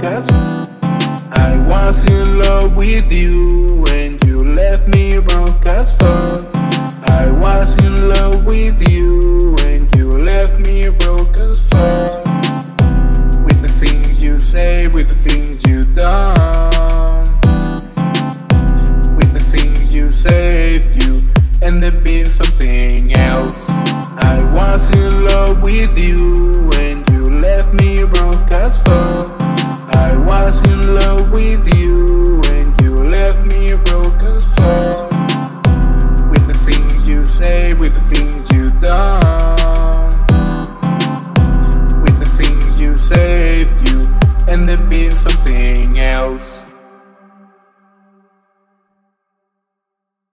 Cause I was in love with you when you left me broke as fuck I was in love with you when you left me broke as fuck With the things you say, with the things you done. With you and you left me broke as fuck. I was in love with you and you left me broke as fuck. With the things you say, with the things you done,